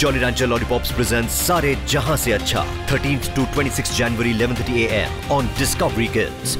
jolly Rancher lollipops present सारे जहाँ से अच्छा थर्टीन टू 26 जनवरी 11:30 एम ऑन डिस्कवरी किड्स